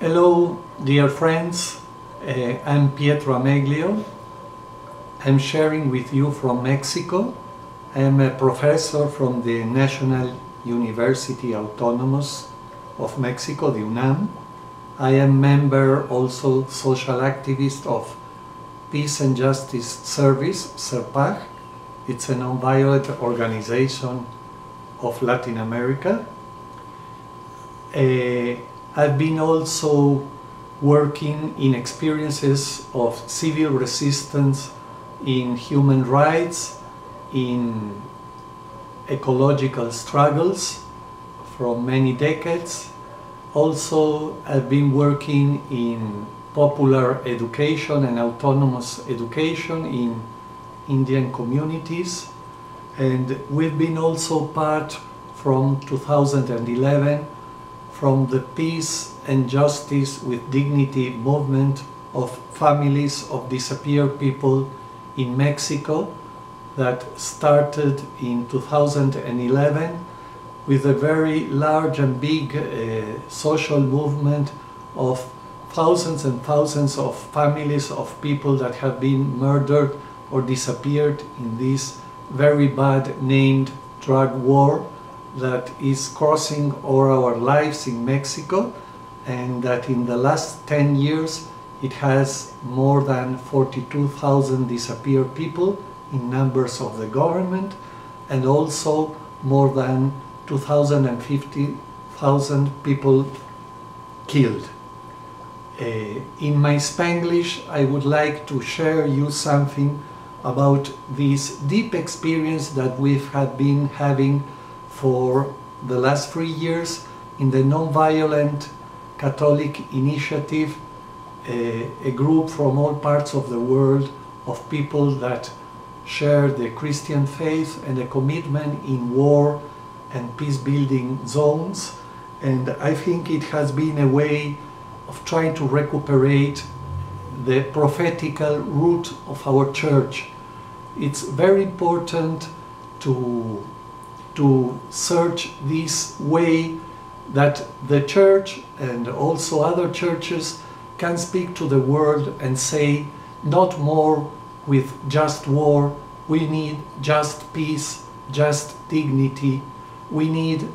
Hello, dear friends. Uh, I'm Pietro Ameglio. I'm sharing with you from Mexico. I'm a professor from the National University Autonomous of Mexico, the UNAM. I am member also social activist of Peace and Justice Service, SERPAJ. It's a non-violent organization of Latin America. Uh, I've been also working in experiences of civil resistance in human rights, in ecological struggles from many decades. Also, I've been working in popular education and autonomous education in Indian communities. And we've been also part from 2011 from the Peace and Justice with Dignity movement of families of disappeared people in Mexico that started in 2011 with a very large and big uh, social movement of thousands and thousands of families of people that have been murdered or disappeared in this very bad named drug war that is crossing all our lives in Mexico and that in the last 10 years it has more than 42,000 disappeared people in numbers of the government and also more than 250,000 people killed. Uh, in my Spanglish I would like to share you something about this deep experience that we've had been having for the last three years in the Nonviolent Catholic Initiative, a, a group from all parts of the world of people that share the Christian faith and a commitment in war and peace building zones. And I think it has been a way of trying to recuperate the prophetical root of our church. It's very important to to search this way that the church and also other churches can speak to the world and say not more with just war. We need just peace just dignity. We need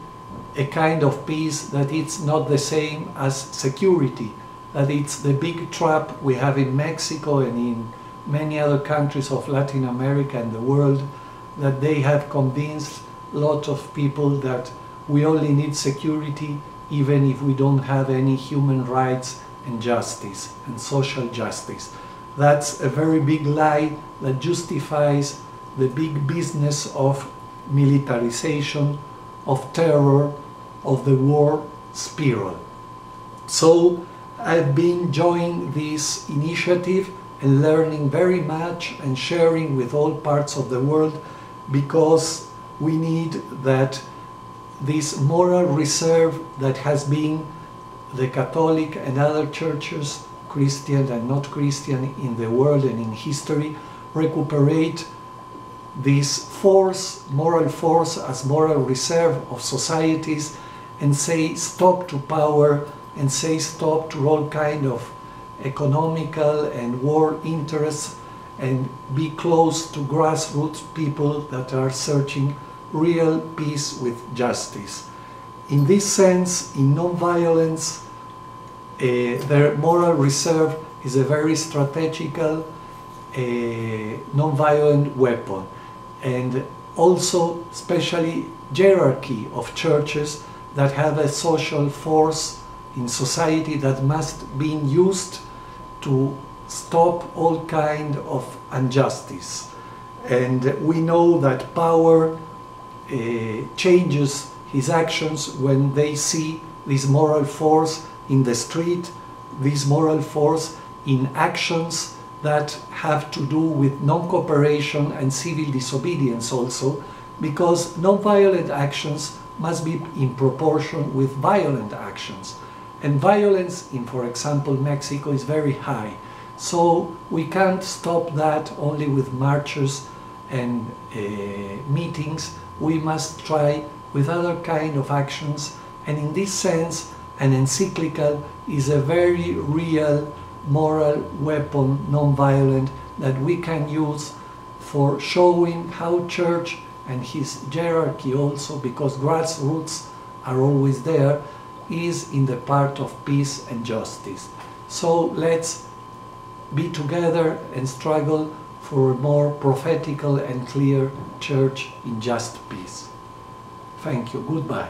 a kind of peace that it's not the same as security that it's the big trap we have in Mexico and in many other countries of Latin America and the world that they have convinced lot of people that we only need security even if we don't have any human rights and justice and social justice. That's a very big lie that justifies the big business of militarization, of terror, of the war spiral. So I've been joining this initiative and learning very much and sharing with all parts of the world because we need that this moral reserve that has been the Catholic and other churches, Christian and not Christian, in the world and in history, recuperate this force, moral force as moral reserve of societies and say stop to power and say stop to all kind of economical and war interests and be close to grassroots people that are searching real peace with justice. In this sense, in non-violence, uh, their moral reserve is a very strategical, uh, non-violent weapon. And also, especially hierarchy of churches that have a social force in society that must be used to stop all kind of injustice. And we know that power changes his actions when they see this moral force in the street, this moral force in actions that have to do with non-cooperation and civil disobedience also, because non-violent actions must be in proportion with violent actions. And violence in, for example, Mexico is very high. So we can't stop that only with marches and uh, meetings, we must try with other kind of actions And in this sense, an encyclical is a very real moral weapon, non-violent, that we can use for showing how church and his hierarchy also, because grassroots are always there, is in the part of peace and justice. So let's be together and struggle for a more prophetical and clear church in just peace. Thank you. Goodbye.